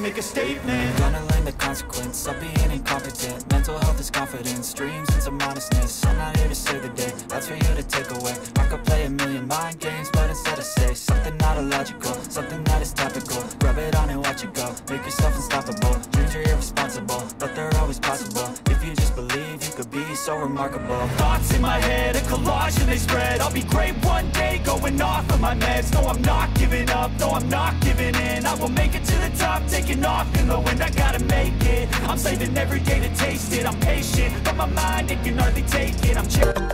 make a statement. Gonna learn the consequence of being incompetent. Mental health is confidence, dreams and some honestness I'm not here to save the day, that's for you to take away. I could play a million mind games, but instead I say Something not illogical, something that is topical. Rub it on and watch it go, make yourself could be so remarkable. Thoughts in my head, a collage and they spread. I'll be great one day, going off of my meds. No, I'm not giving up, no, I'm not giving in. I will make it to the top, taking off in the wind. I gotta make it, I'm saving every day to taste it. I'm patient, but my mind, it can hardly take it. I'm chill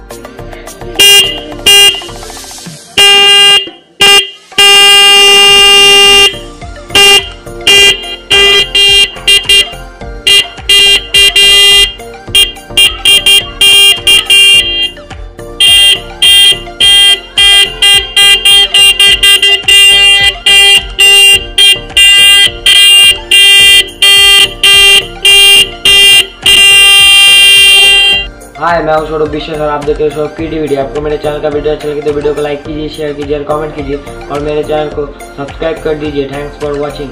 हाय, मैं हूँ सौरभ विश्व और आप देख रहे हो सौरभ की video आपको मेरे चैनल का वीडियो अच्छा लगे तो वीडियो को लाइक कीजिए शेयर कीजिए और कमेंट कीजिए। और मेरे चैनल को सब्सक्राइब कर दीजिए। Thanks for watching